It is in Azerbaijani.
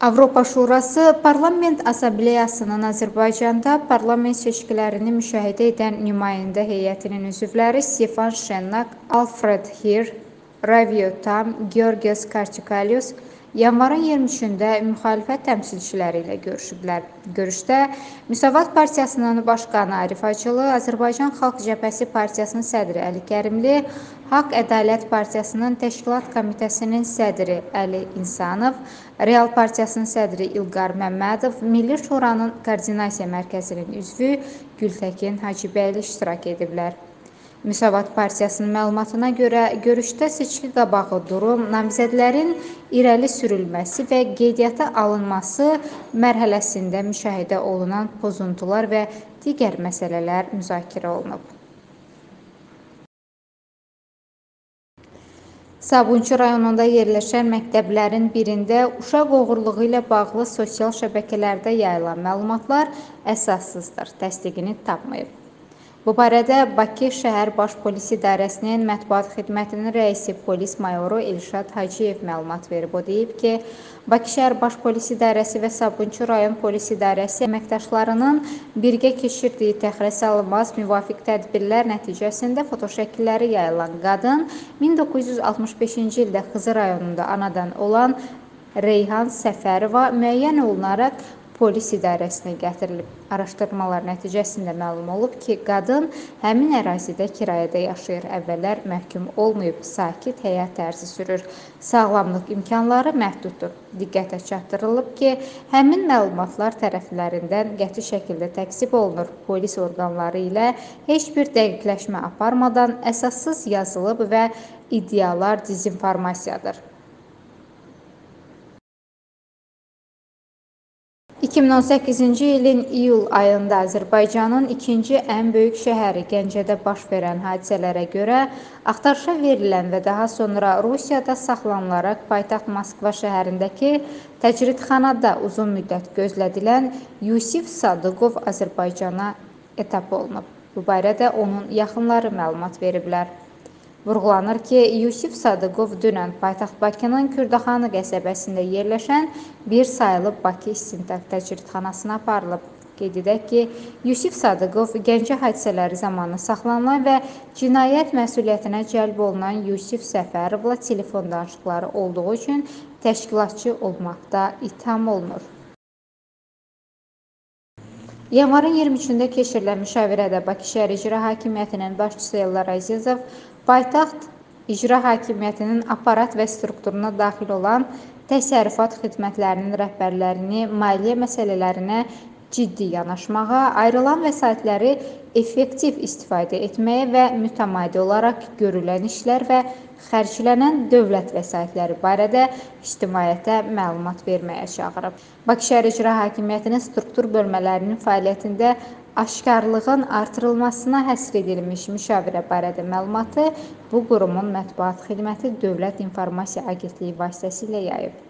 Avropa Şurası Parlament Assambleyasının Azərbaycanda parlament seçkilərini müşahidə edən nümayəndə heyətinin üzvləri Stefan Şennak, Alfred Hir, Ravio Tam, Georgios Karçikalyos yanvarın 23-də müxalifət təmsilçiləri ilə görüşüblər. Görüşdə Müsavat Partiyasının başqanı Arif Hacılı, Azərbaycan Xalq Cəbhəsi Partiyasının sədri Əli Kərimli, Haqq Ədalət Partiyasının Təşkilat Komitəsinin sədri Əli İnsanov, Real Partiyasının sədri İlqar Məmmədov, Milli Şuranın Koordinasiya Mərkəzinin üzvü Gültəkin Hacıbəyli iştirak ediblər. Müsavat Partiyasının məlumatına görə görüşdə seçki qabağı durum, namizədlərin irəli sürülməsi və qeydiyyata alınması mərhələsində müşahidə olunan pozuntular və digər məsələlər müzakirə olunub. Sabunçu rayonunda yerləşən məktəblərin birində uşaq oğurluğu ilə bağlı sosial şəbəkələrdə yayılan məlumatlar əsassızdır, təsdiqini tapmayıb. Bu barədə Bakı şəhər Baş Polis İdarəsinin mətbuat xidmətinin rəisi polis mayoru Elşad Hacıyev məlumat verib. O deyib ki, Bakı şəhər Baş Polis İdarəsi və Sabunçu rayon Polis İdarəsi əməkdaşlarının birgə keçirdiyi təxirəsalınmaz müvafiq tədbirlər nəticəsində fotoşəkilləri yayılan qadın 1965-ci ildə Xızı rayonunda anadan olan Reyhan Səfərova müəyyən olunaraq polis idarəsinə gətirilib. Araşdırmalar nəticəsində məlum olub ki, qadın həmin ərazidə kirayədə yaşayır. Əvvəllər məhkum olmayıb, sakit həyat tərzi sürür. Sağlamlıq imkanları məhduddur. Diqqətə çatdırılıb ki, həmin məlumatlar tərəflərindən qəti şəkildə təkzib olunur. Polis orqanları ilə heç bir dəqiqləşmə aparmadan əsassız yazılıb və iddialar dezinformasiyadır. 2018-ci ilin iyul ayında Azərbaycanın ikinci ən böyük şəhəri Gəncədə baş verən hadisələrə görə axtarışa verilən və daha sonra Rusiyada saxlanılaraq paytaxt Moskva şəhərindəki təcridxanada uzun müddət gözlədilən Yusif Sadıqov Azərbaycana etap olunub. Bu barədə onun yaxınları məlumat veriblər. Vurğulanır ki, Yusif Sadıqov dünən paytaxt Bakının Kürdaxanı qəsəbəsində yerləşən bir sayılı Bakı İstintaq Təcridxanasına aparılıb. Qeyd edək ki, Yusif Sadıqov Gəncə hadisələri zamanı saxlanılan və cinayət məsuliyyətinə cəlb olunan Yusif Səfərovla telefon danışıqları olduğu üçün təşkilatçı olmaqda ittiham olunur. Yanvarın 23-də keçirilən müşavirədə Bakı şəhər İcra Hakimiyyətinin başçısı Ellar Əzizov paytaxt İcra Hakimiyyətinin aparat və strukturuna daxil olan təsərrüfat xidmətlərinin rəhbərlərini maliyyə məsələlərinə ciddi yanaşmağa, ayrılan vəsaitləri effektiv istifadə etməyə və mütəmadi olaraq görülən işlər və xərclənən dövlət vəsaitləri barədə ictimaiyyətə məlumat verməyə çağırıb. Bakı şəhər İcra Hakimiyyətinin struktur bölmələrinin fəaliyyətində aşkarlığın artırılmasına həsr edilmiş müşavirə barədə məlumatı bu qurumun mətbuat xidməti Dövlət İnformasiya Agentliyi vasitəsilə yayıb.